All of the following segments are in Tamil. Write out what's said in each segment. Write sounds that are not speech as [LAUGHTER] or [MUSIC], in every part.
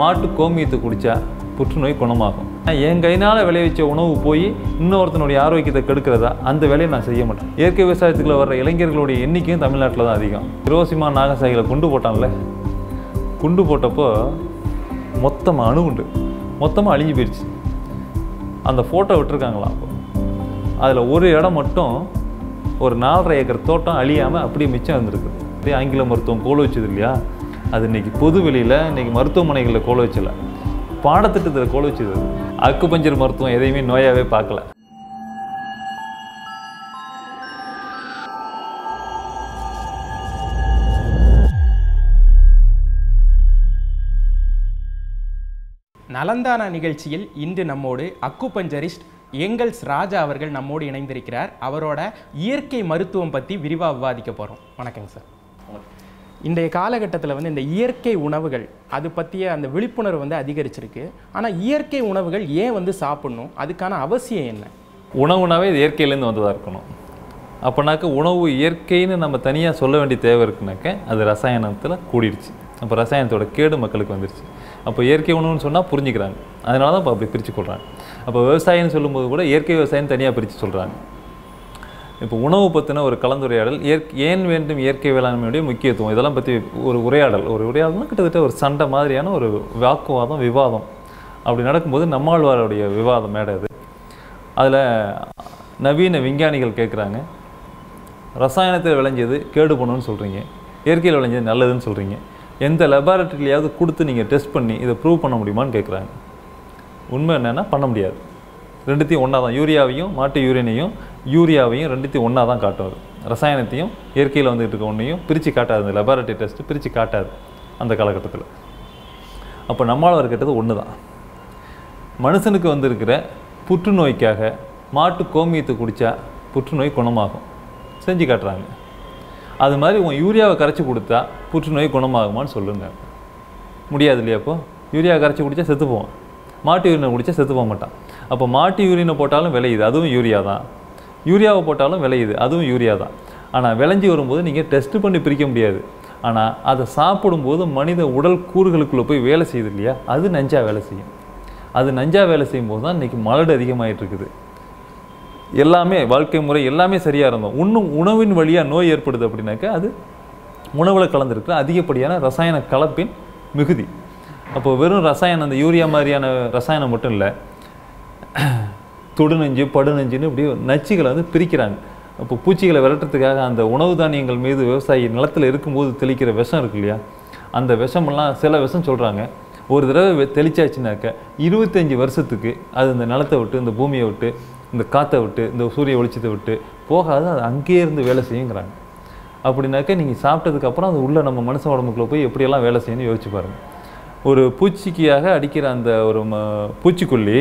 மாட்டு கோமியத்தை குடித்தா புற்றுநோய் குணமாகும். நான் என் கையினால் விளைவிச்ச உணவு போய் இன்னொருத்தனுடைய ஆரோக்கியத்தை கெடுக்கிறதா அந்த வேலையை நான் செய்ய மாட்டேன். இயற்கை விவசாயத்துக்குள்ள வர்ற இளைஞர்களுடைய எண்ணிக்கையும் தமிழ்நாட்டில் தான் அதிகம். ஹிரோசிமா நாகசாகியில் குண்டு போட்டான்ல? குண்டு போட்டப்போ மொத்தமாக அணுகுண்டு மொத்தமாக அழிஞ்சு போயிடுச்சு அந்த ஃபோட்டோ விட்டுருக்காங்களா அப்போ? அதில் ஒரு இடம் மட்டும் ஒரு நாலரை ஏக்கர் தோட்டம் அழியாமல் அப்படியே மிச்சம் இருந்திருக்குது அதே ஆங்கில மருத்துவம் கோல வச்சது இல்லையா? அது இன்னைக்கு பொது வெளியில் இன்னைக்கு மருத்துவமனைகளில் கோல வச்சல. பாடத்திட்டத்தில் கோல வச்சது. அக்குபஞ்சர் மருத்துவம் எதையுமே நோயாவே பார்க்கல. நலந்தானா நிகழ்ச்சியில் இன்று நம்மோடு அக்குபஞ்சரிஸ்ட் எங்கல்ஸ் ராஜா அவர்கள் நம்மோடு இணைந்திருக்கிறார். அவரோட இயற்கை மருத்துவம் பற்றி விரிவாக விவாதிக்க போகிறோம் வணக்கங்க சார். இன்றைய காலகட்டத்தில் வந்து இந்த இயற்கை உணவுகள் அது பற்றிய அந்த விழிப்புணர்வு வந்து அதிகரிச்சிருக்கு. ஆனால் இயற்கை உணவுகள் ஏன் வந்து சாப்பிடணும்? அதுக்கான அவசியம் என்ன? உணவுனாவே இது இயற்கையிலேருந்து வந்ததாக இருக்கணும். அப்போனாக்க உணவு இயற்கைன்னு நம்ம தனியாக சொல்ல வேண்டிய தேவை இருக்குனாக்க அது ரசாயனத்தில் கூடிடுச்சு அப்போ ரசாயனத்தோட கேடு மக்களுக்கு வந்துருச்சு. அப்போ இயற்கை உணவுன்னு சொன்னால் புரிஞ்சுக்கிறாங்க. அதனால தான் இப்போ அப்படி பிரித்து கொள்கிறாங்க அப்போ விவசாயம்னு சொல்லும்போது கூட இயற்கை விவசாயம் தனியாக பிரித்து சொல்கிறாங்க இப்போ உணவு பற்றின ஒரு கலந்துரையாடல் இயற்கை ஏன் வேண்டும் இயற்கை வேளாண்மையுடைய முக்கியத்துவம்? இதெல்லாம் பற்றி ஒரு உரையாடல். ஒரு உரையாடல்னா கிட்டத்தட்ட ஒரு சண்டை மாதிரியான ஒரு வாக்குவாதம் விவாதம். அப்படி நடக்கும்போது நம்மாழ்வாருடைய விவாதம் மேடை அது. அதில் நவீன விஞ்ஞானிகள் கேட்குறாங்க ரசாயனத்தில் விளைஞ்சது கேடு பண்ணுன்னு சொல்கிறீங்க இயற்கையில் விளைஞ்சது நல்லதுன்னு சொல்கிறீங்க எந்த லெபார்ட்டரிலையாவது கொடுத்து நீங்கள் டெஸ்ட் பண்ணி இதை ப்ரூவ் பண்ண முடியுமான்னு கேட்குறாங்க. உண்மை என்னென்னா பண்ண முடியாது. ரெண்டுத்தையும் ஒன்றா தான் யூரியாவையும் மாட்டு யூரியனையும் யூரியாவையும் ரெண்டுத்தையும் ஒன்றா தான் காட்டும் ரசாயனத்தையும் இயற்கையில் வந்துட்டு இருக்க ஒன்றையும் பிரித்து காட்டாது. அந்த லெபார்டரி டெஸ்ட்டு பிரித்து காட்டாது அந்த காலகட்டத்தில். அப்போ நம்மளால் இருக்கிறது ஒன்று தான் மனுஷனுக்கு வந்திருக்கிற புற்றுநோய்க்காக மாட்டு கோமியத்தை குடித்தா புற்றுநோய் குணமாகும். செஞ்சு காட்டுறாங்க. அது மாதிரி உன் யூரியாவை கரைச்சி கொடுத்தா புற்றுநோய் குணமாகுமான்னு சொல்லுங்க. முடியாது இல்லையா அப்போ? யூரியா கரைச்சி குடித்தா செத்து போவான் மாட்டு யூரினை குடித்தா செத்து போக மாட்டான். அப்போ மாட்டு யூரினை போட்டாலும் விளையுது. அதுவும் யூரியா தான் யூரியாவை போட்டாலும் விளையுது. அதுவும் யூரியா தான். ஆனால் விளைஞ்சி வரும்போது நீங்கள் டெஸ்ட்டு பண்ணி பிரிக்க முடியாது. ஆனால் அதை சாப்பிடும்போது மனித உடல் கூறுகளுக்குள்ளே போய் வேலை செய்யுது இல்லையா? அது நஞ்சா வேலை செய்யும். அது நஞ்சா வேலை செய்யும் போது தான் இன்றைக்கி மலடு அதிகமாகிட்டு இருக்குது. எல்லாமே வாழ்க்கை முறை எல்லாமே சரியாக இருந்தோம். இன்னும் உணவின் வழியாக நோய் ஏற்படுது அப்படின்னாக்கா அது உணவில் கலந்துருக்கிற அதிகப்படியான ரசாயன கலப்பின் மிகுதி. அப்போ வெறும் ரசாயனம் அந்த யூரியா மாதிரியான ரசாயனம் மட்டும் இல்லை தொடுநெஞ்சு படுநெஞ்சுன்னு இப்படி நச்சுகளை வந்து பிரிக்கிறாங்க. அப்போ பூச்சிகளை விரட்டுறதுக்காக அந்த உணவு தானியங்கள் மீது விவசாயி நிலத்தில் இருக்கும்போது தெளிக்கிற விஷம் இருக்கு இல்லையா? அந்த விஷமெல்லாம் சில விஷம் சொல்கிறாங்க ஒரு தடவை வெ- தெளிச்சாச்சுனாக்க இருபத்தஞ்சி வருஷத்துக்கு அது இந்த நிலத்தை விட்டு இந்த பூமியை விட்டு இந்த காற்றை விட்டு இந்த சூரிய வெளிச்சத்தை விட்டு போகாது அது அங்கேயே இருந்து வேலை செய்யுங்கிறாங்க. அப்படின்னாக்க நீங்கள் சாப்பிட்டதுக்கப்புறம் அது உள்ளே நம்ம மனுஷ உடம்புக்குள்ளே போய் எப்படியெல்லாம் வேலை செய்யணும்னு யோசிச்சு பாருங்கள் ஒரு பூச்சிக்காக அடிக்கிற அந்த ஒரு ம பூச்சிக்கொல்லி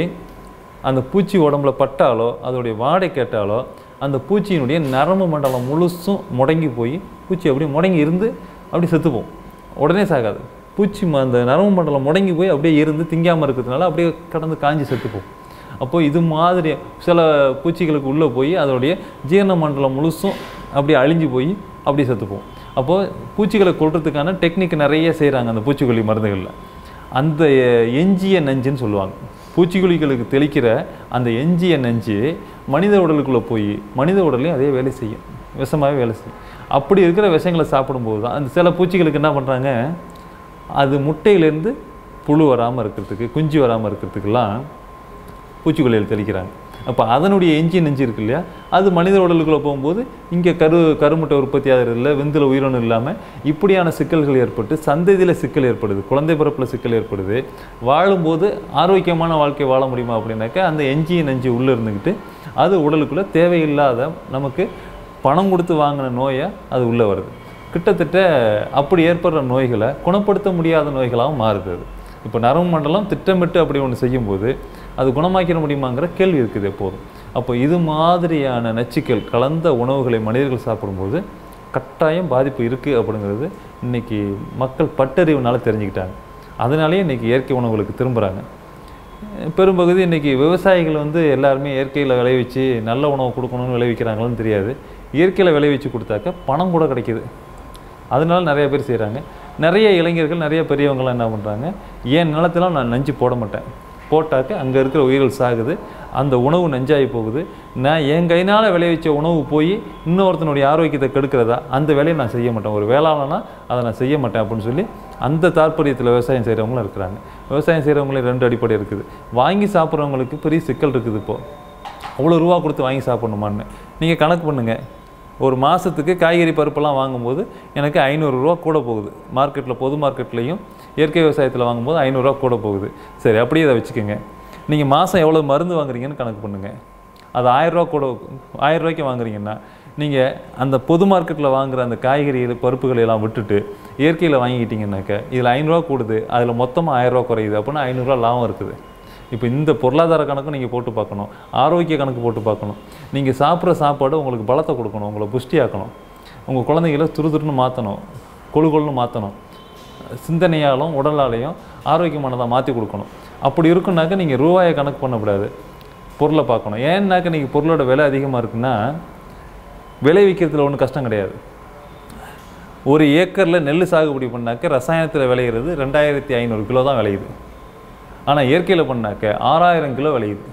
அந்த பூச்சி உடம்புல பட்டாலோ அதோடைய வாடை கேட்டாலோ அந்த பூச்சியினுடைய நரம்பு மண்டலம் முழுசும் முடங்கி போய் பூச்சி அப்படியே முடங்கி இருந்து அப்படி செத்துப்போம் உடனே சாகாது. பூச்சி ம- அந்த நரம்பு மண்டலம் முடங்கி போய் அப்படியே இருந்து திங்காமல் இருக்கிறதுனால அப்படியே கடந்து காஞ்சி செத்துப்போம் அப்போது இது மாதிரி சில பூச்சிகளுக்கு உள்ளே போய் அதனுடைய ஜீரண மண்டலம் முழுசும் அப்படியே அழிஞ்சு போய் அப்படியே செத்துப்போம் அப்போது பூச்சிகளை கொள்றதுக்கான டெக்னிக் நிறைய செய்கிறாங்க அந்த பூச்சிக்கொல்லி மருந்துகளில். அந்த எஞ்சிய நஞ்சுன்னு சொல்லுவாங்க. பூச்சிக்கொல்லிகளுக்கு தெளிக்கிற அந்த எஞ்சிய நெஞ்சு மனித உடலுக்குள்ளே போய் மனித உடலையும் அதே வேலை செய்யும். விஷமாகவே வேலை செய்யும். அப்படி இருக்கிற விஷங்களை சாப்பிடும்போது தான் அந்த சில பூச்சிகளுக்கு என்ன பண்ணுறாங்க அது முட்டையிலேருந்து புழு வராமல் இருக்கிறதுக்கு குஞ்சு வராமல் இருக்கிறதுக்கெல்லாம் பூச்சிக்கொல்லிகள் தெளிக்கிறாங்க. அப்போ அதனுடைய எஞ்சி நெஞ்சு இருக்கு இல்லையா? அது மனித உடலுக்குள்ளே போகும்போது இங்கே கரு கருமுட்டை உற்பத்தி ஆகிறதில்ல விந்தில் உயிரணு இல்லாமல் இப்படியான சிக்கல்கள் ஏற்பட்டு சந்ததியில் சிக்கல் ஏற்படுது குழந்தை பிறப்பில் சிக்கல் ஏற்படுது. வாழும்போது ஆரோக்கியமான வாழ்க்கை வாழ முடியுமா அப்படின்னாக்கா அந்த எஞ்சிய நெஞ்சு உள்ளே இருந்துக்கிட்டு அது உடலுக்குள்ளே தேவையில்லாத நமக்கு பணம் கொடுத்து வாங்கின நோயை அது உள்ளே வருது. கிட்டத்தட்ட அப்படி ஏற்படுற நோய்களை குணப்படுத்த முடியாத நோய்களாகவும் மாறுது அது. இப்போ நரம்பு மண்டலம் திட்டமிட்டு அப்படி ஒன்று செய்யும்போது அது குணமாக்கிட முடியுமாங்கிற கேள்வி இருக்குது எப்போதும். அப்போ இது மாதிரியான நச்சுக்கள் கலந்த உணவுகளை மனிதர்கள் சாப்பிடும்போது கட்டாயம் பாதிப்பு இருக்குது அப்படிங்கிறது இன்னைக்கு மக்கள் பட்டறிவுனால தெரிஞ்சுக்கிட்டாங்க. அதனாலேயே இன்னைக்கு இயற்கை உணவுகளுக்கு திரும்புகிறாங்க பெரும்பகுதி இன்றைக்கி விவசாயிகள் வந்து எல்லாருமே இயற்கையில் விளைவிச்சு நல்ல உணவு கொடுக்கணும்னு விளைவிக்கிறாங்களான்னு தெரியாது. இயற்கையில் விளைவிச்சு கொடுத்தாக்க பணம் கூட கிடைக்கிது. அதனால நிறைய பேர் செய்கிறாங்க நிறைய இளைஞர்கள் நிறைய பெரியவங்களாம் என்ன பண்ணுறாங்க என் நிலத்தெல்லாம் நான் நஞ்சு போட மாட்டேன். போட்டாக்க அங்கே இருக்கிற உயிர்கள் சாகுது. அந்த உணவு நஞ்சாகி போகுது. நான் என் கையினால் விளைவிச்ச உணவு போய் இன்னொருத்தனுடைய ஆரோக்கியத்தை கெடுக்கிறதா? அந்த வேலையை நான் செய்ய மாட்டேன். ஒரு வேளாளனா அதை நான் செய்ய மாட்டேன் அப்படின்னு சொல்லி அந்த தாற்பயத்தில் விவசாயம் செய்கிறவங்களும் இருக்கிறாங்க. விவசாயம் செய்கிறவங்களே ரெண்டு அடிப்படை இருக்குது. வாங்கி சாப்பிட்றவங்களுக்கு பெரிய சிக்கல் இருக்குது இப்போது அவ்வளோ ரூபா கொடுத்து வாங்கி சாப்பிட்ணுமான்னு. நீங்கள் கணக்கு பண்ணுங்கள் ஒரு மாதத்துக்கு காய்கறி பருப்பெல்லாம் வாங்கும்போது எனக்கு ஐநூறுரூவா கூட போகுது. மார்க்கெட்டில் பொது மார்க்கெட்லேயும் இயற்கை விவசாயத்தில் வாங்கும்போது ஐநூறுரூவா கூட போகுது. சரி அப்படியே இதை வச்சுக்கோங்க. நீங்கள் மாதம் எவ்வளோ மருந்து வாங்குறீங்கன்னு கணக்கு பண்ணுங்கள் அது ஆயிரரூவா கூட ஆயிரரூவாய்க்கு வாங்குறீங்கன்னா நீங்கள் அந்த பொது மார்க்கெட்டில் வாங்குற அந்த காய்கறிகள் பருப்புகளை எல்லாம் விட்டுட்டு இயற்கையில் வாங்கிக்கிட்டீங்கன்னாக்க இதில் ஐநூறுரூவா கூடுது அதில் மொத்தமாக ஆயிரரூவா குறையுது அப்படின்னா ஐநூறுரூவா லாபம் இருக்குது. இப்போ இந்த பொருளாதார கணக்கும் நீங்கள் போட்டு பார்க்கணும். ஆரோக்கிய கணக்கு போட்டு பார்க்கணும். நீங்கள் சாப்பிட்ற சாப்பாடு உங்களுக்கு பலத்தை கொடுக்கணும் உங்களை புஷ்டியாக்கணும். உங்கள் குழந்தைகளை துருதுருன்னு மாற்றணும் கொழு கொழுன்னு மாற்றணும் சிந்தனையாலும் உடலாலையும் ஆரோக்கியமானதாக மாற்றி கொடுக்கணும். அப்படி இருக்குன்னாக்க நீங்கள் ரூபாயை கணக்கு பண்ணக்கூடாது. பொருளை பார்க்கணும். ஏன்னாக்க நீங்கள் பொருளோட விலை அதிகமாக இருக்குன்னா விளைவிக்கிறதுல ஒன்றும் கஷ்டம் கிடையாது. ஒரு ஏக்கரில் நெல் சாகுபடி பண்ணாக்க ரசாயனத்தில் விளையிறது ரெண்டாயிரத்தி ஐநூறு கிலோ தான் விளையுது. ஆனால் இயற்கையில் பண்ணாக்க ஆறாயிரம் கிலோ விளையுது.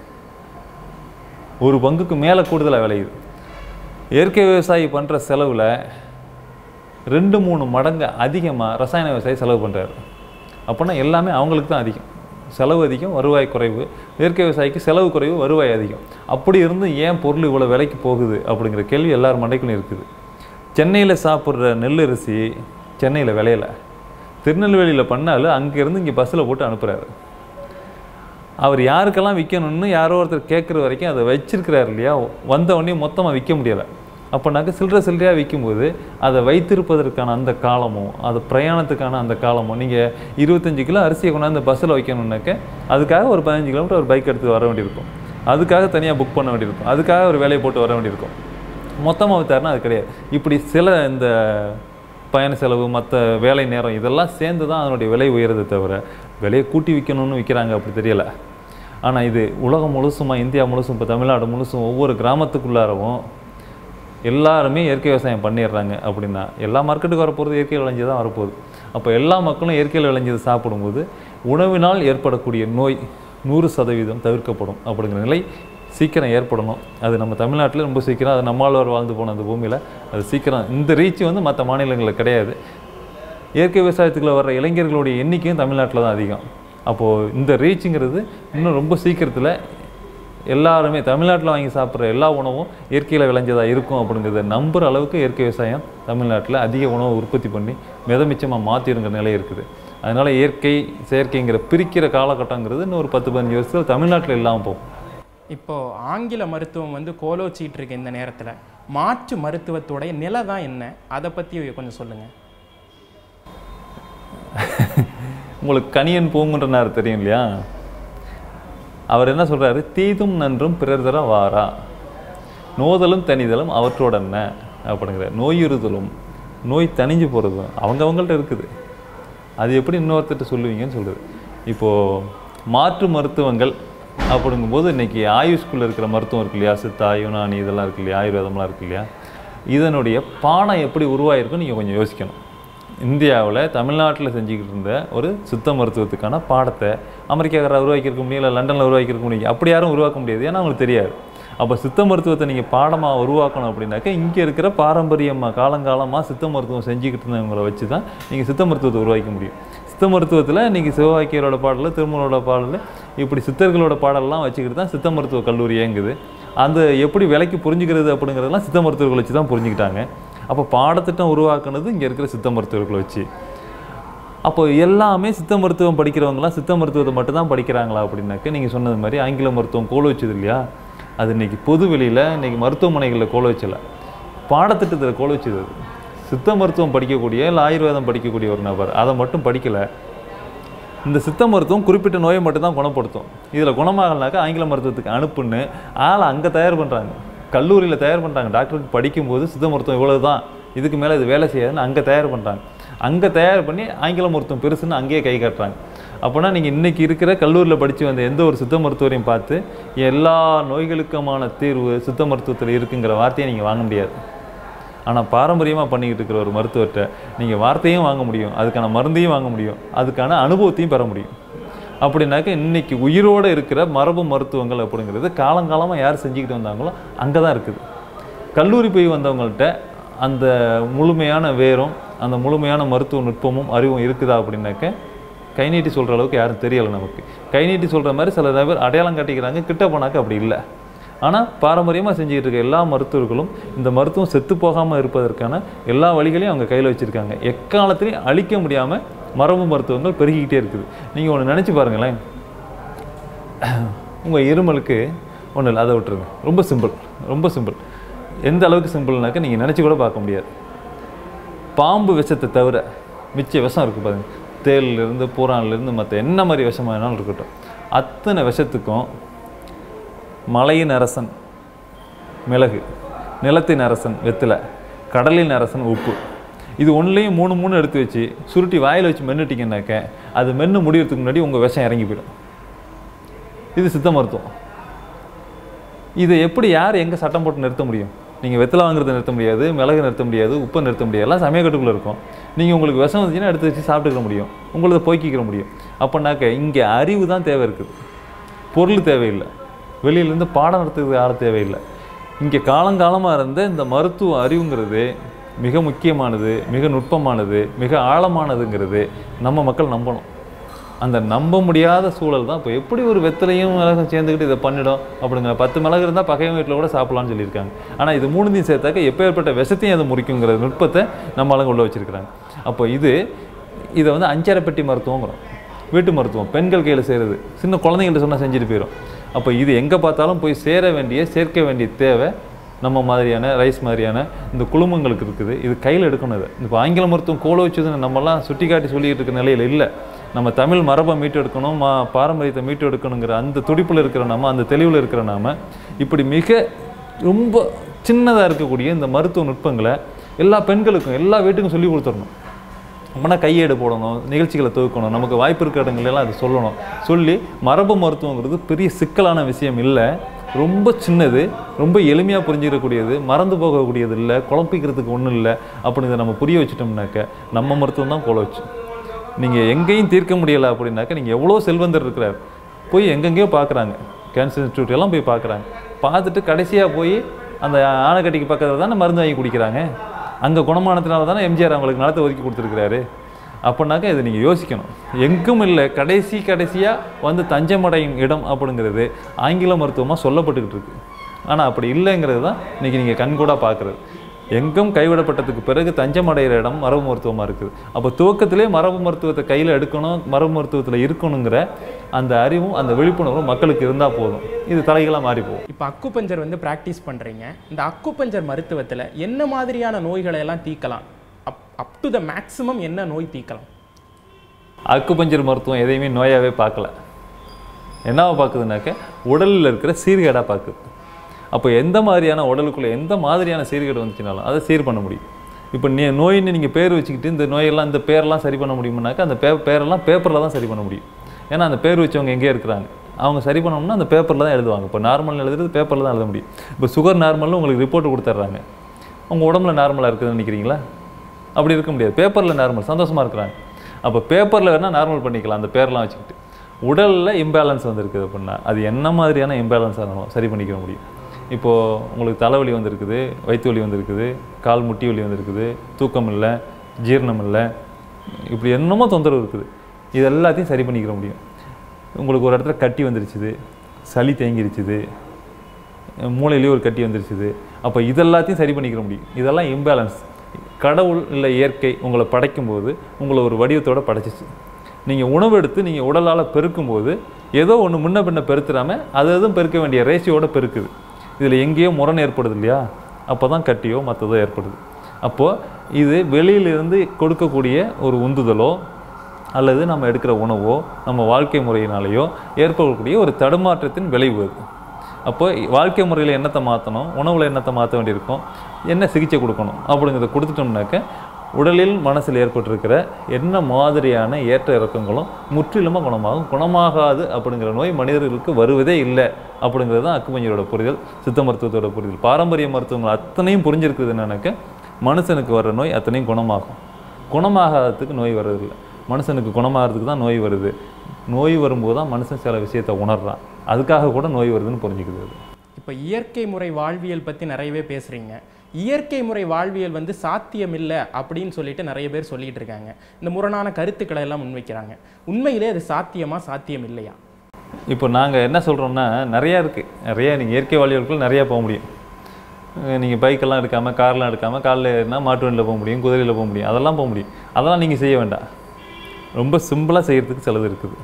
ஒரு பங்குக்கு மேலே கூடுதலாக விளையுது. இயற்கை விவசாயி பண்ணுற செலவில் ரெண்டு மூணு மடங்கு அதிகமாக ரசாயன விவசாயி செலவு பண்ணுறாரு அப்போனா எல்லாமே அவங்களுக்கு தான் அதிகம். செலவு அதிகம் வருவாய் குறைவு. இயற்கை விவசாயிக்கு செலவு குறைவு வருவாய் அதிகம். அப்படி இருந்து ஏன் பொருள் இவ்வளோ விலைக்கு போகுது அப்படிங்கிற கேள்வி எல்லார் மண்டைக்குள்ளும் இருக்குது. சென்னையில் சாப்பிட்ற நெல் அரிசி சென்னையில் விளையலை. திருநெல்வேலியில் பண்ணாலும் அங்கேருந்து இங்கே பஸ்ஸில் போட்டு அனுப்புகிறாரு அவர் யாருக்கெல்லாம் விற்கணும்னு யாரோ ஒருத்தர் கேட்குற வரைக்கும் அதை வச்சிருக்கிறார் இல்லையா? வந்தவொடனே மொத்தமாக விற்க முடியலை. அப்போனாக்க சில்லற சில்லறையாக விற்கும்போது அதை வைத்திருப்பதற்கான அந்த காலமும் அது பிரயாணத்துக்கான அந்த காலமும் நீங்கள் இருபத்தஞ்சு கிலோ அரிசியை கொண்டாந்து பஸ்ஸில் வைக்கணுன்னாக்க அதுக்காக ஒரு பதினஞ்சு கிலோமீட்டர் ஒரு பைக் எடுத்து வர வேண்டியிருக்கும். அதுக்காக தனியாக புக் பண்ண வேண்டியிருக்கும். அதுக்காக ஒரு வேலையை போட்டு வர வேண்டியிருக்கும். மொத்தமாக வித்தாருன்னா அது கிடையாது. இப்படி சில இந்த பயண செலவு மற்ற வேலை நேரம் இதெல்லாம் சேர்ந்து தான் அதனுடைய விலை உயருதே தவிர விலையை கூட்டி விற்கணும்னு விற்கிறாங்க அப்படி தெரியலை. ஆனால் இது உலகம் முழுசுமா இந்தியா முழுசும் இப்போ தமிழ்நாடு முழுசும் ஒவ்வொரு கிராமத்துக்குள்ளாரவும் எல்லாருமே இயற்கை விவசாயம் பண்ணிடுறாங்க அப்படின்னா எல்லா மார்க்கெட்டுக்கு வரப்போகிறது இயற்கை விளைஞ்சு தான் வரப்போகுது. அப்போ எல்லா மக்களும் இயற்கையில் விளைஞ்சது சாப்பிடும்போது உணவினால் ஏற்படக்கூடிய நோய் நூறு சதவீதம் தவிர்க்கப்படும் அப்படிங்கிற நிலை சீக்கிரம் ஏற்படணும். அது நம்ம தமிழ்நாட்டில் ரொம்ப சீக்கிரம் அது நம்மாழ்வார் வாழ்ந்து போன அந்த பூமியில் அது சீக்கிரம் இந்த ரீச் வந்து மற்ற மாநிலங்களில் கிடையாது. இயற்கை விவசாயத்துக்குள்ள வர்ற இளைஞர்களுடைய எண்ணிக்கையும் தமிழ்நாட்டில் தான் அதிகம். அப்போது இந்த ரீச்சுங்கிறது இன்னும் ரொம்ப சீக்கிரத்தில் எல்லாருமே தமிழ்நாட்டில் வாங்கி சாப்பிட்ற எல்லா உணவும் இயற்கையில் விளைஞ்சதாக இருக்கும் அப்படிங்கிறத நம்புகிற அளவுக்கு இயற்கை விவசாயம் தமிழ்நாட்டில் அதிக உணவை உற்பத்தி பண்ணி மிதமிச்சமாக மாற்றிடுங்கிற நிலை இருக்குது. அதனால் இயற்கை செயற்கைங்கிற பிரிக்கிற காலகட்டங்கிறது இன்னும் ஒரு பத்து பதினஞ்சு வருஷத்தில் தமிழ்நாட்டில் இல்லாமல் போகும். இப்போ ஆங்கில மருத்துவம் வந்து கோலோச்சிட்டு இருக்கு இந்த நேரத்தில். மாற்று மருத்துவத்துடைய நிலை தான் என்ன? அதை பற்றி கொஞ்சம் சொல்லுங்கள் [LAUGHS] உங்களுக்கு கணியன் பூங்குன்றனார் தெரியும் இல்லையா? அவர் என்ன சொல்கிறாரு தீதும் நன்றும் பிறர் தர வாரா. நோதலும் தனிதலும் அவற்றோட என்ன அப்படிங்கிற நோயுறுதலும் நோய் தணிஞ்சு போகிறதும் அவங்கவங்கள்ட்ட இருக்குது. அது எப்படி இன்னொருத்தர்கிட்ட சொல்லுவீங்கன்னு சொல்லுது இப்போது மாற்று மருத்துவங்கள் அப்படிங்கும்போது இன்னைக்கு ஆயுஷ்குள்ளே இருக்கிற மருத்துவம் இருக்கு இல்லையா? சித்தா யுனானி இதெல்லாம் இருக்கு இல்லையா? ஆயுர்வேதம்லாம் இருக்கு இல்லையா? இதனுடைய பானம் எப்படி உருவாயிருக்குன்னு நீங்கள் கொஞ்சம் யோசிக்கணும். இந்தியாவில் தமிழ்நாட்டில் செஞ்சுக்கிட்டு இருந்த ஒரு சித்த மருத்துவத்துக்கான பாடத்தை அமெரிக்காக்காரர் உருவாக்கியிருக்க முடியும் இல்லை லண்டனில் உருவாக்கியிருக்க முடியும். அப்படி யாரும் உருவாக்க முடியாது ஏன்னா அவங்களுக்கு தெரியாது. அப்போ சித்த மருத்துவத்தை நீங்கள் பாடமாக உருவாக்கணும் அப்படின்னாக்கா இங்கே இருக்கிற பாரம்பரியமாக காலங்காலமாக சித்த மருத்துவம் செஞ்சுக்கிட்டு இருந்தவங்களை வச்சு தான் நீங்கள் சித்த மருத்துவத்தை உருவாக்க முடியும். சித்த மருத்துவத்தில் இன்றைக்கி சிவவாக்கியரோட பாடல் திருமூலோட பாடல் இப்படி சித்தர்களோட பாடல்லாம் வச்சுக்கிட்டு தான் சித்த மருத்துவ கல்லூரி இயங்குது. அந்த எப்படி விலைக்கு புரிஞ்சுக்கிறது அப்படிங்கிறதெல்லாம் சித்த மருத்துவர்கள் வச்சு தான் புரிஞ்சுக்கிட்டாங்க. அப்போ பாடத்திட்டம் உருவாக்குனது இங்கே இருக்கிற சித்த மருத்துவர்களை வச்சு. அப்போ எல்லாமே சித்த மருத்துவம் படிக்கிறவங்களாம் சித்த மருத்துவத்தை மட்டும்தான் படிக்கிறாங்களா அப்படின்னாக்க நீங்கள் சொன்னது மாதிரி ஆங்கில மருத்துவம் கோல வச்சது இல்லையா? அது இன்னைக்கு பொது வெளியில் இன்றைக்கி மருத்துவமனைகளில் கோல வச்சலை. பாடத்திட்டத்தில் கோல வச்சது அது. சித்த மருத்துவம் படிக்கக்கூடிய இல்லை ஆயுர்வேதம் படிக்கக்கூடிய ஒரு நபர் அதை மட்டும் படிக்கலை. இந்த சித்த மருத்துவம் குறிப்பிட்ட நோயை மட்டும்தான் குணப்படுத்தும். இதில் குணமாகலனாக்கா ஆங்கில மருத்துவத்துக்கு அனுப்புன்னு ஆளை அங்கே தயார் பண்ணுறாங்க கல்லூரியில் தயார் பண்ணுறாங்க டாக்டருக்கு படிக்கும்போது சித்த மருத்துவம் இவ்வளவு தான் இதுக்கு மேலே இது வேலை செய்யாதுன்னு அங்கே தயார் பண்ணுறாங்க அங்கே தயார் பண்ணி ஆங்கில மருத்துவம் பெருசுன்னு அங்கேயே கை காட்டுறாங்க. அப்போனா நீங்கள் இன்றைக்கி இருக்கிற கல்லூரியில் படித்து வந்த எந்த ஒரு சித்த மருத்துவரையும் பார்த்து எல்லா நோய்களுக்குமான தீர்வு சித்த மருத்துவத்தில் இருக்குங்கிற வார்த்தையை நீங்கள் வாங்க முடியாது. ஆனால் பாரம்பரியமாக பண்ணிக்கிட்டு இருக்கிற ஒரு மருத்துவர்கிட்ட நீங்கள் வார்த்தையும் வாங்க முடியும். அதுக்கான மருந்தையும் வாங்க முடியும். அதுக்கான அனுபவத்தையும் பெற முடியும். அப்படின்னாக்க இன்னைக்கு உயிரோடு இருக்கிற மரபு மருத்துவங்கள் அப்படிங்கிறது காலங்காலமாக யார் செஞ்சுக்கிட்டு வந்தாங்களோ அங்கே தான் இருக்குது. கல்லூரி போய் வந்தவங்கள்ட்ட அந்த முழுமையான வேரும் அந்த முழுமையான மருத்துவ நுட்பமும் அறிவும் இருக்குதா அப்படின்னாக்க கை நீட்டி சொல்கிற அளவுக்கு யாரும் தெரியலை நமக்கு. கை நீட்டி சொல்கிற மாதிரி சில பேர் அடையாளம் காட்டிக்கிறாங்க கிட்ட போனாக்க அப்படி இல்லை. ஆனால் பாரம்பரியமாக செஞ்சுக்கிட்டு இருக்க எல்லா மருத்துவர்களும் இந்த மருத்துவம் செத்து போகாமல் இருப்பதற்கான எல்லா வழிகளையும் அவங்க கையில் வச்சுருக்காங்க. எக்காலத்திலையும் அழிக்க முடியாமல் மரபு மருத்துவங்கள் பெருகிக்கிட்டே இருக்குது. நீங்கள் ஒன்று நினச்சி பாருங்களேன். உங்கள் இருமலுக்கு ஒன்றும் இல்லை அதை விட்டுருங்க. ரொம்ப சிம்பிள் ரொம்ப சிம்பிள் எந்த அளவுக்கு சிம்பிள்னாக்க நீங்கள் நினச்சி கூட பார்க்க முடியாது. பாம்பு விஷத்தை தவிர மிச்ச விஷம் இருக்குது பாருங்க. தேள்லேருந்து பூரான்லேருந்து மற்ற என்ன மாதிரி விஷம் வேணாலும் இருக்கட்டும். அத்தனை விஷத்துக்கும் மலையின் அரசன் மிளகு நிலத்தின் அரசன் வெத்திலை கடலின் அரசன் உப்பு. இது ஒன்றுலையும் மூணு மூணு எடுத்து வச்சு சுருட்டி வாயில் வச்சு மென்னுட்டிங்கன்னாக்க அது மென்று முடியறதுக்கு முன்னாடி உங்கள் விஷம் இறங்கி போயிடும். இது சித்த மருத்துவம். இதை எப்படி யார் எங்கே சட்டம் போட்டு நிறுத்த முடியும்? நீங்கள் வெத்தலை வாங்குறத நிறுத்த முடியாது மிளகு நிறுத்த முடியாது உப்பை நிறுத்த முடியாது எல்லாம் சமயக்கட்டுக்குள்ளே இருக்கும். நீங்கள் உங்களுக்கு விஷம் வந்துச்சுன்னா எடுத்து வச்சு சாப்பிட்டுக்க முடியும். உங்களது போய்க்கிக்கிற முடியும். அப்போனாக்க இங்கே அறிவு தான் தேவை இருக்குது. பொருள் தேவையில்லை. வெளியிலேருந்து பாடம் நடத்துறது யாரும் தேவையில்லை. இங்கே காலங்காலமாக இருந்த இந்த மருத்துவ அறிவுங்கிறது மிக முக்கியமானது மிக நுட்பமானது மிக ஆழமானதுங்கிறது நம்ம மக்கள் நம்பணும். அந்த நம்ப முடியாத சூழல் தான் இப்போ எப்படி ஒரு வெத்தலையும் மிளகும் சேர்ந்துக்கிட்டு இதை பண்ணிடும் அப்படிங்கிற பத்து மிளகு இருந்தால் பகையும் வீட்டில் கூட சாப்பிட்லான்னு சொல்லியிருக்காங்க. ஆனால் இது மூணுந்தையும் சேர்த்தாக்க எப்பேற்பட்ட விஷத்தையும் அது முறிக்குங்கிற நுட்பத்தை நம்ம ஆளுங்க உள்ள வச்சிருக்கிறாங்க. அப்போ இது இதை வந்து அஞ்சரை பெட்டி மருத்துவங்கிறோம். வீட்டு மருத்துவம் பெண்கள் கையில் செய்கிறது சின்ன குழந்தைங்கள்ட்ட சொன்னால் செஞ்சுட்டு போயிடும் அப்போ இது எங்கே பார்த்தாலும் போய் சேர வேண்டிய சேர்க்க வேண்டிய தேவை நம்ம மாதிரியான ரைஸ் மாதிரியான இந்த குழுமங்களுக்கு இருக்குது. இது கையில் எடுக்கணும் இது. இப்போ ஆங்கில மருத்துவம் கோல வச்சதுன்னு நம்மலாம் சுட்டி காட்டி சொல்லிகிட்டு இருக்க நிலையில் இல்லை. நம்ம தமிழ் மரபை மீட்டு எடுக்கணும் மா பாரம்பரியத்தை மீட்டு எடுக்கணுங்கிற அந்த துடிப்பில் இருக்கிற நாம அந்த தெளிவில் இருக்கிற நாம இப்படி மிக ரொம்ப சின்னதாக இருக்கக்கூடிய இந்த மருத்துவ நுட்பங்களை எல்லா பெண்களுக்கும் எல்லா வீட்டுக்கும் சொல்லி கொடுத்துடணும். நம்மனா கையேடு போடணும் நிகழ்ச்சிகளை துவக்கணும் நமக்கு வாய்ப்பு இருக்கிற இடங்கள்லாம் அதை அது சொல்லணும். சொல்லி மரபு மருத்துவங்கிறது பெரிய சிக்கலான விஷயம் இல்லை. ரொம்ப சின்னது ரொம்ப எளிமையாக புரிஞ்சிக்கக்கூடியது மறந்து போகக்கூடியது இல்லை குழப்பிக்கிறதுக்கு ஒன்றும் இல்லை அப்படிங்கிறத நம்ம புரிய வச்சுட்டோம்னாக்க நம்ம மருத்துவம் தான் கோல வச்சு. நீங்கள் எங்கேயும் தீர்க்க முடியலை அப்படின்னாக்க நீங்கள் எவ்வளோ செல்வந்தர் இருக்கிறார். போய் எங்கெங்கேயோ பார்க்குறாங்க கேன்சர் இன்ஸ்டியூட் எல்லாம் போய் பார்க்குறாங்க பார்த்துட்டு கடைசியாக போய் அந்த ஆனைக்கட்டிக்கு பக்கத்தில் தானே மருந்து வாங்கி குடிக்கிறாங்க. அங்கே குணமானதுனால தானே எம்ஜிஆர் அவங்களுக்கு நிலத்தை ஒதுக்கி கொடுத்துருக்கிறாரு. அப்படின்னாக்கா இதை நீங்கள் யோசிக்கணும். எங்கும் இல்லை கடைசி கடைசியாக வந்து தஞ்சமடையும் இடம் அப்படிங்கிறது ஆங்கில மருத்துவமாக சொல்லப்பட்டுக்கிட்டு இருக்குது ஆனால் அப்படி இல்லைங்கிறது தான் இன்றைக்கி நீங்கள் கண்கூடாக பார்க்குறது. எங்கும் கைவிடப்பட்டதுக்கு பிறகு தஞ்சமடைகிற இடம் மரபு மருத்துவமாக இருக்குது. அப்போ துவக்கத்திலே மரபு மருத்துவத்தை கையில் எடுக்கணும் மரபு மருத்துவத்தில் இருக்கணுங்கிற அந்த அறிவும் அந்த விழிப்புணர்வும் மக்களுக்கு இருந்தால் போதும். இது தலைகளாக மாறி போகும். இப்போ அக்குப்பஞ்சர் வந்து ப்ராக்டிஸ் பண்ணுறீங்க இந்த அக்குப்பஞ்சர் மருத்துவத்தில் என்ன மாதிரியான நோய்களை எல்லாம் தீர்க்கலாம் அப் டு த மேக்ஸிமம் என்ன நோய் தீர்க்கலாம் அக்குபஞ்சர் மருத்துவம் எதையுமே நோயாகவே பார்க்கல. என்னவா பார்க்குதுனாக்க உடலில் இருக்கிற சீர்கேடாக பார்க்குது. அப்போ எந்த மாதிரியான உடலுக்குள்ளே எந்த மாதிரியான சீர்கேடு வந்துச்சுனாலும் அதை சீர் பண்ண முடியும். இப்போ நீ நோயின்னு நீங்கள் பேர் வச்சுக்கிட்டு இந்த நோயெல்லாம் இந்த பேரெல்லாம் சரி பண்ண முடியுமுனாக்கா அந்த பே பேரெல்லாம் பேப்பரில் தான் சரி பண்ண முடியும். ஏன்னா அந்த பேர் வச்சவங்க எங்கேயே இருக்கிறாங்க? அவங்க சரி பண்ணோம்னா அந்த பேப்பரில் தான் எழுதுவாங்க. இப்போ நார்மல் எழுதுறது பேப்பரில் தான் எழுத முடியும். இப்போ சுகர் நார்மல்னு உங்களுக்கு ரிப்போர்ட் கொடுத்துட்றாங்க உங்கள் உடம்புல நார்மலாக இருக்குதுன்னு நினைக்கிறீங்களா? அப்படி இருக்க முடியாது. பேப்பரில் நார்மல் சந்தோஷமாக இருக்கிறாங்க. அப்போ பேப்பரில் வேணால் நார்மல் பண்ணிக்கலாம் அந்த பேர்லாம் வச்சுக்கிட்டு. உடலில் இம்பேலன்ஸ் வந்திருக்குது அப்படின்னா அது என்ன மாதிரியான இம்பேலன்ஸாக இருந்தாலும் சரி பண்ணிக்க முடியும். இப்போது உங்களுக்கு தலைவலி வந்திருக்குது வயிற்று வலி வந்திருக்குது கால் முட்டி வலி வந்திருக்குது தூக்கம் இல்லை ஜீரணம் இல்லை இப்படி என்னமோ தொந்தரவு இருக்குது. இது எல்லாத்தையும் சரி பண்ணிக்கிற முடியும். உங்களுக்கு ஒரு இடத்துல கட்டி வந்துருச்சுது சளி தேங்கிருச்சுது மூளையிலேயே ஒரு கட்டி வந்துருச்சுது. அப்போ இதெல்லாத்தையும் சரி பண்ணிக்கிற முடியும். இதெல்லாம் இம்பேலன்ஸ் கடவுள் இல்லை இயற்கை உங்களை படைக்கும்போது உங்களை ஒரு வடிவத்தோடு படைச்சிச்சு. நீங்கள் உணவு எடுத்து நீங்கள் உடலால் பெருக்கும்போது ஏதோ ஒன்று முன்ன பின்ன பெருத்துறாமல் அது அதுவும் பெருக்க வேண்டிய ரேஷியோட பெருக்குது. இதில் எங்கேயோ முரண் ஏற்படுது இல்லையா? அப்போ தான் கட்டியோ மற்றதோ ஏற்படுது. அப்போது இது வெளியிலிருந்து கொடுக்கக்கூடிய ஒரு உந்துதலோ அல்லது நம்ம எடுக்கிற உணவோ நம்ம வாழ்க்கை முறையினாலேயோ ஏற்படக்கூடிய ஒரு தடுமாற்றத்தின் விளைவு அது. அப்போ வாழ்க்கை முறையில் என்னத்தை மாற்றணும் உணவில் என்னத்தை மாற்ற வேண்டியிருக்கும்? என்ன சிகிச்சை கொடுக்கணும் அப்படிங்கிறத கொடுத்துட்டோம்னாக்க உடலில் மனசில் ஏற்பட்டிருக்கிற என்ன மாதிரியான ஏற்ற இறக்கங்களும் முற்றிலுமாக குணமாகும் குணமாகாது அப்படிங்கிற நோய் மனிதர்களுக்கு வருவதே இல்லை அப்படிங்கிறது தான் அக்குமஞ்சரோட புரிதல் சித்த மருத்துவத்தோட புரிதல். பாரம்பரிய மருத்துவங்கள் அத்தனையும் புரிஞ்சிருக்குது என்னன்னாக்க மனுஷனுக்கு வர்ற நோய் அத்தனையும் குணமாகும். குணமாகாததுக்கு நோய் வர்றதில்லை. மனுஷனுக்கு குணமாகிறதுக்கு தான் நோய் வருது. நோய் வரும்போது தான் மனுஷன் சில விஷயத்தை உணர்றான். அதுக்காக கூட நோய் வருதுன்னு புரிஞ்சுக்குது இப்போ இயற்கை முறை வாழ்வியல் பற்றி நிறையவே பேசுகிறீங்க இயற்கை முறை வாழ்வியல் வந்து சாத்தியமில்லை அப்படின்னு சொல்லிட்டு நிறைய பேர் சொல்லிட்டு இருக்காங்க. இந்த முரணான கருத்துக்களை எல்லாம் முன்வைக்கிறாங்க. உண்மையிலே அது சாத்தியமா சாத்தியம் இல்லையா இப்போ நாங்கள் என்ன சொல்கிறோம்னா நிறையா இருக்குது நிறையா நீங்கள் இயற்கை வாழ்வியலுக்குள் நிறையா போக முடியும். நீங்கள் பைக்கெல்லாம் எடுக்காமல் கார்லாம் எடுக்காமல் காலில் ஏறினா மாட்டு வண்டியில் போக முடியும் குதிரையில் போக முடியும். அதெல்லாம் போக முடியும். அதெல்லாம் நீங்கள் செய்ய வேண்டாம். ரொம்ப சிம்பிளாக செய்கிறதுக்கு சிலது இருக்குது.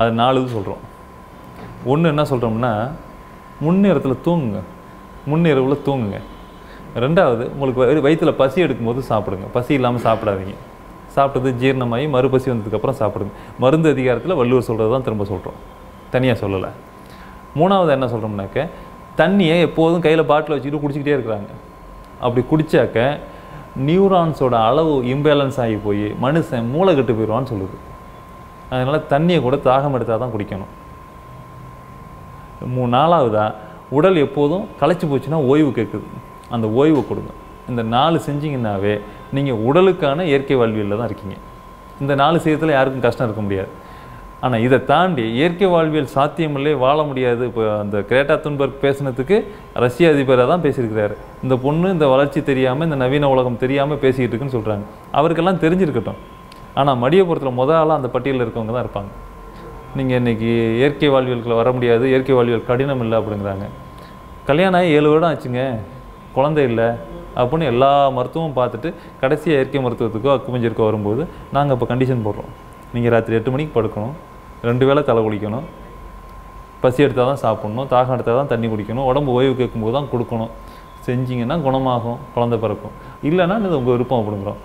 அது நாலு இது சொல்கிறோம் ஒன்று என்ன சொல்கிறோம்னா முன்னேரத்தில் தூங்குங்க. முன்னேறவில் தூங்குங்க. ரெண்டாவது உங்களுக்கு வயிற்றில் பசி எடுக்கும்போது சாப்பிடுங்க. பசி இல்லாமல் சாப்பிடாதீங்க. சாப்பிட்டது ஜீரணமாகி மறுபசி வந்ததுக்கப்புறம் சாப்பிடுங்க. மருந்து அதிகாரத்தில் வள்ளுவர் சொல்கிறது தான் திரும்ப சொல்கிறோம் தனியாக சொல்லலை. மூணாவது என்ன சொல்கிறோம்னாக்க தண்ணியை எப்போதும் கையில் பாட்டில் வச்சுக்கிட்டு குடிச்சிக்கிட்டே இருக்கிறாங்க. அப்படி குடித்தாக்க நியூரான்ஸோட அளவு இம்பேலன்ஸ் ஆகி போய் மனுஷன் மூளை கெட்டு போயிடுவான்னு சொல்லுது. அதனால் தண்ணியை கூட தாகம் எடுத்தால் தான் குடிக்கணும். மூ நாலாவதாக உடல் எப்போதும் களைச்சி போச்சுன்னா ஓய்வு கேட்குது. அந்த ஓய்வை கொடுங்க. இந்த நாலு செஞ்சிங்கன்னாவே நீங்கள் உடலுக்கான இயற்கை வாழ்வியலில் தான் இருக்கீங்க. இந்த நாலு செய்யறதுல யாருக்கும் கஷ்டம் இருக்க முடியாது. ஆனால் இதை தாண்டி இயற்கை வாழ்வியல் சாத்தியமில்லையே வாழ முடியாது. இப்போ அந்த கிரேட்டா துன்பர்க் பேசினதுக்கு ரஷ்ய அதிபராக தான் பேசியிருக்கிறாரு. இந்த பொண்ணு இந்த வளர்ச்சி தெரியாமல் இந்த நவீன உலகம் தெரியாமல் பேசிக்கிட்டு இருக்குன்னு சொல்கிறாங்க அவருக்கெல்லாம் தெரிஞ்சிருக்கட்டும். ஆனால் மடியபுரத்தில் முத ஆளாக அந்த பட்டியலில் இருக்கவங்க தான் இருப்பாங்க. நீங்கள் இன்றைக்கி இயற்கை வாழ்வியலுக்குள்ள வர முடியாது இயற்கை வாழ்வியல் கடினம் இல்லை அப்படிங்கிறாங்க. கல்யாணம் ஆகி ஏழு வருடம் ஆச்சுங்க. குழந்தை இல்லை அப்படின்னு எல்லா மருத்துவமும் பார்த்துட்டு கடைசியாக இயற்கை மருத்துவத்துக்கோ அக்குமஞ்சருக்கோ வரும்போது நாங்கள் இப்போ கண்டிஷன் போடுறோம். நீங்கள் ராத்திரி எட்டு மணிக்கு படுக்கணும். ரெண்டு வேளை தலை குளிக்கணும். பசி எடுத்தால் தான் சாப்பிட்ணும். தாகம் எடுத்தால் தான் தண்ணி குடிக்கணும். உடம்பு ஓய்வு கேட்கும்போது தான் கொடுக்கணும். செஞ்சிங்கன்னா குணமாகும் குழந்தை பிறக்கும். இல்லைன்னா இது உங்கள் விருப்பம் அப்படிங்கிறோம்.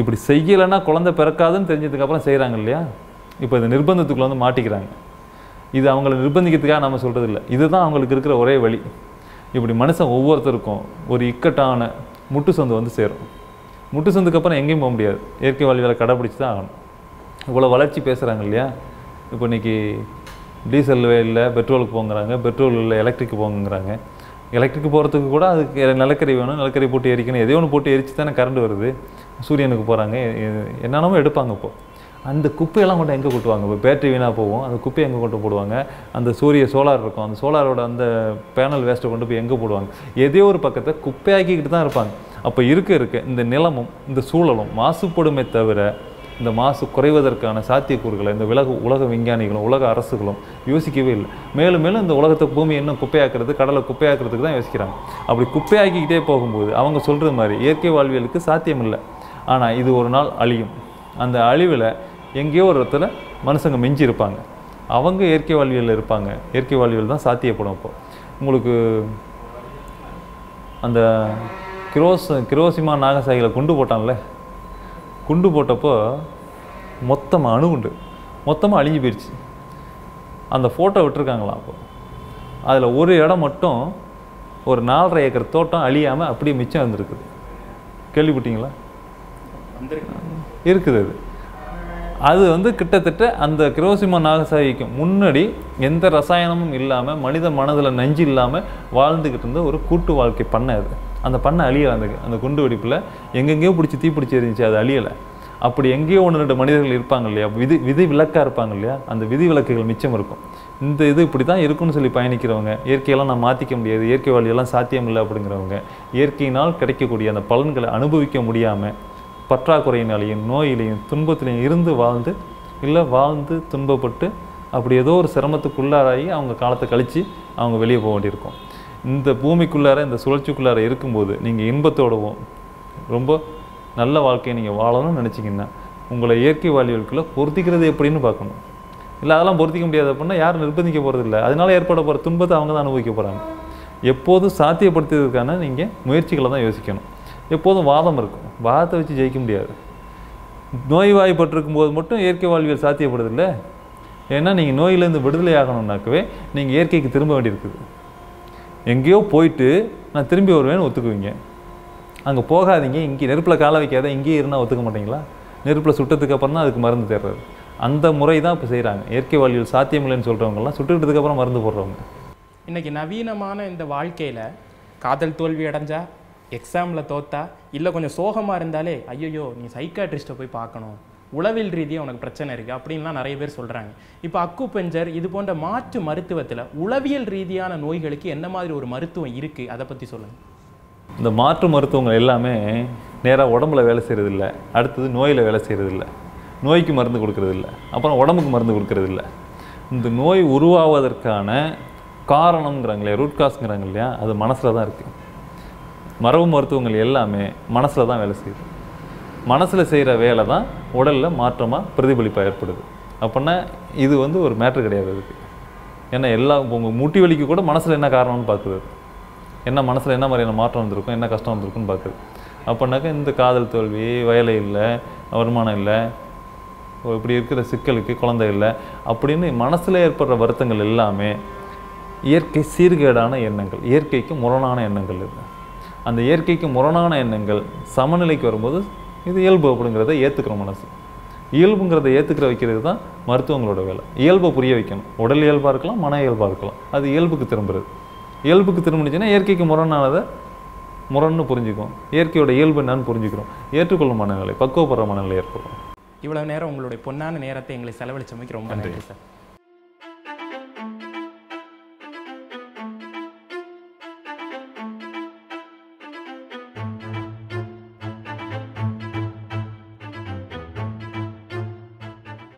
இப்படி செய்யலைன்னா குழந்தை பிறக்காதுன்னு தெரிஞ்சதுக்கப்புறம் செய்கிறாங்க இல்லையா? இப்போ இந்த நிர்பந்தத்துக்குள்ளே வந்து மாட்டிக்கிறாங்க. இது அவங்கள நிர்பந்திக்கிறதுக்காக நம்ம சொல்கிறது இல்லை இதுதான் அவங்களுக்கு இருக்கிற ஒரே வழி. இப்படி மனுஷன் ஒவ்வொருத்தருக்கும் ஒரு இக்கட்டான முட்டு சந்து வந்து சேரும். முட்டு சந்துக்கு அப்புறம் எங்கேயும் போக முடியாது. இயற்கை வாழ்வியலை கடைப்பிடிச்சி தான் ஆகணும். இவ்வளோ வளர்ச்சி பேசுகிறாங்க இல்லையா? இப்போ இன்னைக்கு டீசல் இல்லை பெட்ரோலுக்கு போங்கிறாங்க பெட்ரோல் இல்லை எலக்ட்ரிக்கு போங்கிறாங்க. எலக்ட்ரிக்கு போகிறதுக்கு கூட அதுக்கு நிலக்கரி வேணும் நிலக்கரி போட்டு எரிக்கணும். எதையோ ஒன்று போட்டு எரிச்சு தானே கரண்ட் வருது. சூரியனுக்கு போகிறாங்க என்னென்னமோ எடுப்பாங்க இப்போ. அந்த குப்பையெல்லாம் கொண்டு எங்கே கொட்டுவாங்க? இப்போ பேட்டரி வீணாக போகும். அந்த குப்பையை எங்கே கொண்டு போடுவாங்க? அந்த சூரிய சோலார் இருக்கும். அந்த சோலாரோட அந்த பேனல் வேஸ்ட்டை கொண்டு போய் எங்கே போடுவாங்க? எதையோ ஒரு பக்கத்தை குப்பையாக்கிக்கிட்டு தான் இருப்பாங்க. அப்போ இருக்க இருக்க. இந்த நிலமும் இந்த சூழலும் மாசுபடுமே தவிர இந்த மாசு குறைவதற்கான சாத்தியக்கூறுகளை இந்த உலக உலக விஞ்ஞானிகளும் உலக அரசுகளும் யோசிக்கவே இல்லை. மேலும் மேலும் இந்த உலகத்தை பூமி இன்னும் குப்பையாக்குறது கடலை குப்பையாக்குறதுக்கு தான் யோசிக்கிறாங்க. அப்படி குப்பையாக்கிக்கிட்டே போகும்போது அவங்க சொல்கிறது மாதிரி இயற்கை வாழ்வியலுக்கு சாத்தியம் இல்லை ஆனால் இது ஒரு நாள் அழியும். அந்த அழிவில் எங்கேயோ ஒரு இடத்துல மனுஷங்க மிஞ்சி இருப்பாங்க அவங்க இயற்கை வாழ்வியலில் இருப்பாங்க. இயற்கை வாழ்வியல் தான் சாத்தியப்படும் அப்போ. உங்களுக்கு அந்த கிரோஸ் கிரோசிமா நாகசாகிகளை குண்டு போட்டான்ல? குண்டு போட்டப்போ மொத்தமாக அணுகுண்டு. மொத்தமாக அழிஞ்சு போயிடுச்சு அந்த ஃபோட்டோ விட்டுருக்காங்களாம் அப்போ. அதில் ஒரு இடம் மட்டும் ஒரு நாலரை ஏக்கர் தோட்டம் அழியாமல் அப்படியே மிச்சம் இருந்திருக்குது. கேள்விப்பட்டீங்களா? இருக்குது அது. அது வந்து கிட்டத்தட்ட அந்த கிரோசிமா நாகசாகிக்கு முன்னாடி எந்த ரசாயனமும் இல்லாமல் மனித மனதில் நஞ்சு இல்லாமல் வாழ்ந்துக்கிட்டு இருந்த ஒரு கூட்டு வாழ்க்கை பண்ணை அது. அந்த பண்ணை அழியலை அந்த அந்த குண்டு வெடிப்பில். எங்கெங்கேயோ பிடிச்சி தீ பிடிச்சி இருந்துச்சு அது அழியலை. அப்படி எங்கேயோ ஒன்று ரெண்டு மனிதர்கள் இருப்பாங்க இல்லையா? விதி விதி விளக்காக இருப்பாங்க இல்லையா? அந்த விதி விளக்குகள் மிச்சம் இருக்கும். இந்த இது இப்படி தான் இருக்குன்னு சொல்லி பயணிக்கிறவங்க இயற்கையெல்லாம் நான் மாற்றிக்க முடியாது இயற்கை வழியெல்லாம் சாத்தியம் இல்லை அப்படிங்கிறவங்க இயற்கையினால் கிடைக்கக்கூடிய அந்த பலன்களை அனுபவிக்க முடியாமல் பற்றாக்குறையினாலையும் நோயிலையும் துன்பத்திலையும் இருந்து வாழ்ந்து இல்லை வாழ்ந்து துன்பப்பட்டு அப்படி ஏதோ ஒரு சிரமத்துக்குள்ளாராகி அவங்க காலத்தை கழித்து அவங்க வெளியே போக வேண்டியிருக்கும். இந்த பூமிக்குள்ளார இந்த சுழற்சிக்குள்ளார இருக்கும்போது நீங்கள் இன்பத்தோடவும் ரொம்ப நல்ல வாழ்க்கையை நீங்கள் வாழணும்னு நினச்சிங்கன்னா உங்களை இயற்கை வாழ்வியலுக்குள்ள பொருத்திக்கிறது எப்படின்னு பார்க்கணும். இல்லை அதெல்லாம் பொருத்திக்க முடியாது அப்படின்னா யாரும் நிர்பந்திக்க போகிறது இல்லை அதனால் ஏற்பட போகிற துன்பத்தை அவங்க தான் அனுபவிக்க போகிறாங்க எப்போதும் சாத்தியப்படுத்துறதுக்கான நீங்கள் முயற்சிகளை தான் யோசிக்கணும். எப்போதும் வாதம் இருக்கும். வாதத்தை வச்சு ஜெயிக்க முடியாது. நோய்வாய்ப்பட்டிருக்கும் போது மட்டும் இயற்கை வாழ்வியல் சாத்தியப்படுதில்லை. ஏன்னா நீங்கள் நோயிலேருந்து விடுதலை ஆகணும்னாக்கவே நீங்கள் இயற்கைக்கு திரும்ப வேண்டியிருக்குது. எங்கேயோ போயிட்டு நான் திரும்பி வருவேன்னு ஒத்துக்குவீங்க. அங்கே போகாதீங்க. இங்கே நெருப்பில் கால வைக்காத இங்கேயே இருந்தால் ஒத்துக்க மாட்டீங்களா? நெருப்பில் சுட்டதுக்கு அப்புறம் தான் அதுக்கு மருந்து தேடுறது அந்த முறை தான் இப்போ செய்கிறாங்க இயற்கை வாழ்வியல் சாத்தியமில்லைன்னு சொல்கிறவங்கலாம் சுட்டுக்கிட்டதுக்கப்புறம் மருந்து போடுறவங்க. இன்றைக்கி நவீனமான இந்த வாழ்க்கையில் காதல் தோல்வி அடைஞ்சா எக்ஸாமில் தோத்தா இல்லை கொஞ்சம் சோகமாக இருந்தாலே ஐயோ நீ சைக்காட்ரிஸ்ட்டை போய் பார்க்கணும். உளவியல் ரீதியாக உனக்கு பிரச்சனை இருக்குது அப்படின்லாம் நிறைய பேர் சொல்கிறாங்க இப்போ அக்கு பெஞ்சர் இது போன்ற மாற்று மருத்துவத்தில் உளவியல் ரீதியான நோய்களுக்கு என்ன மாதிரி ஒரு மருத்துவம் இருக்குது அதை பற்றி சொல்லுங்கள் இந்த மாற்று மருத்துவங்கள் எல்லாமே நேராக உடம்புல வேலை செய்கிறதில்ல அடுத்தது நோயில் வேலை செய்கிறதில்ல நோய்க்கு மருந்து கொடுக்கறதில்ல. அப்புறம் உடம்புக்கு மருந்து கொடுக்கறதில்ல. இந்த நோய் உருவாவதற்கான காரணம்ங்கிறாங்களே ரூட் காஸ்ங்கிறாங்க இல்லையா? அது மனசில் தான் இருக்குது மரபு மருத்துவங்கள் எல்லாமே மனசில் தான் வேலை செய்யுது. மனசில் செய்கிற வேலை தான் உடலில் மாற்றமாக பிரதிபலிப்பாக ஏற்படுது. அப்படின்னா இது வந்து ஒரு மேட்ரு கிடையாது அதுக்கு. ஏன்னா எல்லா உங்கள் முட்டி வலிக்கு கூட மனசில் என்ன காரணம்னு பார்க்குது என்ன மனசில் என்ன மாதிரியான மாற்றம் வந்திருக்கும் என்ன கஷ்டம் வந்திருக்குன்னு பார்க்குது அப்படின்னாக்கா இந்த காதல் தோல்வி வேலை இல்லை வருமானம் இல்லை இப்படி இருக்கிற சிக்கலுக்கு குழந்தை இல்லை அப்படின்னு மனசில் ஏற்படுற வருத்தங்கள் எல்லாமே இயற்கை சீர்கேடான எண்ணங்கள் இயற்கைக்கு முரணான எண்ணங்கள் இது. அந்த இயற்கைக்கு முரணான எண்ணங்கள் சமநிலைக்கு வரும்போது இது இயல்பு அப்படிங்கிறத ஏற்றுக்கிறோம் மனசு. இயல்புங்கிறத ஏற்றுக்கிற வைக்கிறது தான் மருத்துவங்களோட வேலை. இயல்பை புரிய வைக்கணும். உடல் இயல்பாக இருக்கலாம் மன இயல்பாக இருக்கலாம். அது இயல்புக்கு திரும்புறது. இயல்புக்கு திரும்பினுச்சுன்னா இயற்கைக்கு முரணானதை முரண்னு புரிஞ்சுக்கும். இயற்கையோட இயல்பு என்னன்னு புரிஞ்சுக்கிறோம். ஏற்றுக்கொள்ளும் மனநிலை பக்குவப்படுற மனநிலை ஏற்படும். இவ்வளவு நேரம் உங்களுடைய பொன்னான நேரத்தை எங்களை செலவழிச்சமைக்கு ரொம்ப நன்றி சார்.